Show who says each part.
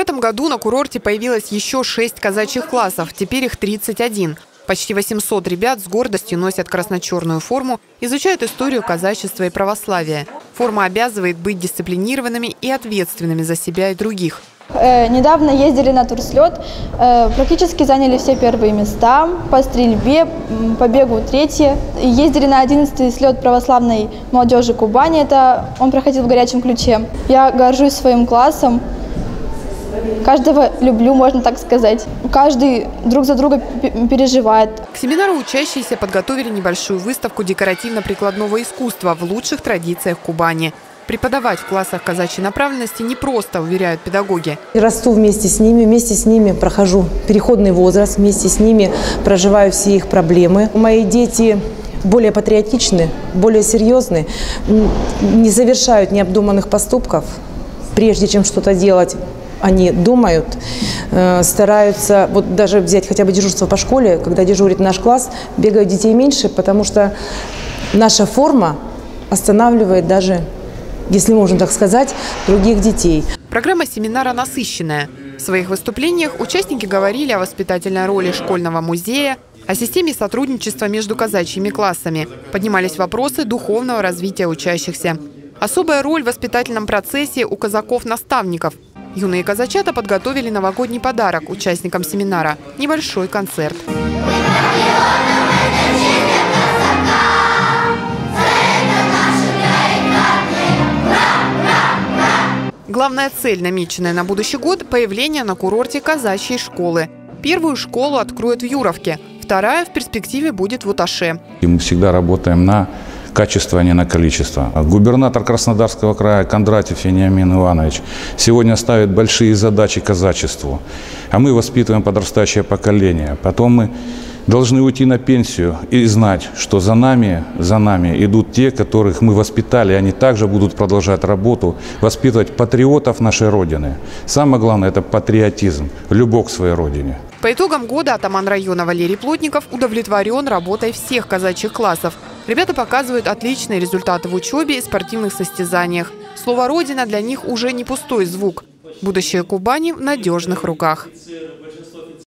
Speaker 1: этом году на курорте появилось еще шесть казачьих классов, теперь их 31. Почти 800 ребят с гордостью носят красно-черную форму, изучают историю казачества и православия. Форма обязывает быть дисциплинированными и ответственными за себя и других.
Speaker 2: Э, недавно ездили на турслет, э, практически заняли все первые места по стрельбе, по бегу третье. Ездили на 11 слет православной молодежи Кубани, это он проходил в горячем ключе. Я горжусь своим классом, каждого люблю, можно так сказать. Каждый друг за друга переживает.
Speaker 1: К семинару учащиеся подготовили небольшую выставку декоративно-прикладного искусства в лучших традициях Кубани. Преподавать в классах казачьей направленности не просто, уверяют педагоги.
Speaker 3: Расту вместе с ними, вместе с ними прохожу переходный возраст, вместе с ними проживаю все их проблемы. Мои дети более патриотичны, более серьезны, не завершают необдуманных поступков, прежде чем что-то делать они думают, э, стараются, вот даже взять хотя бы дежурство по школе, когда дежурит наш класс, бегают детей меньше, потому что наша форма останавливает даже, если можно так сказать, других детей.
Speaker 1: Программа семинара насыщенная. В своих выступлениях участники говорили о воспитательной роли школьного музея, о системе сотрудничества между казачьими классами. Поднимались вопросы духовного развития учащихся. Особая роль в воспитательном процессе у казаков-наставников – Юные казачата подготовили новогодний подарок участникам семинара – небольшой концерт. Главная цель, намеченная на будущий год – появление на курорте казачьей школы. Первую школу откроют в Юровке, вторая в перспективе будет в Уташе.
Speaker 4: И мы всегда работаем на качество, а не на количество. Губернатор Краснодарского края Кондратьев Вениамин Иванович сегодня ставит большие задачи казачеству, а мы воспитываем подрастающее поколение. Потом мы должны уйти на пенсию и знать, что за нами, за нами идут те, которых мы воспитали, они также будут продолжать работу, воспитывать патриотов нашей Родины. Самое главное – это патриотизм, любовь к своей Родине.
Speaker 1: По итогам года атаман района Валерий Плотников удовлетворен работой всех казачьих классов. Ребята показывают отличные результаты в учебе и спортивных состязаниях. Слово «Родина» для них уже не пустой звук. Будущее Кубани в надежных руках.